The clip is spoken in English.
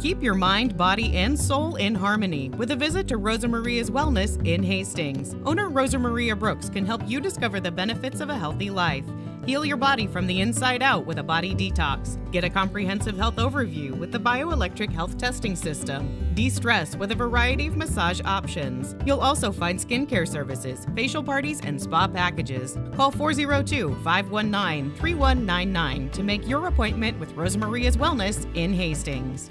Keep your mind, body, and soul in harmony with a visit to Rosa Maria's Wellness in Hastings. Owner Rosa Maria Brooks can help you discover the benefits of a healthy life. Heal your body from the inside out with a body detox. Get a comprehensive health overview with the Bioelectric Health Testing System. De stress with a variety of massage options. You'll also find skincare services, facial parties, and spa packages. Call 402 519 3199 to make your appointment with Rosa Maria's Wellness in Hastings.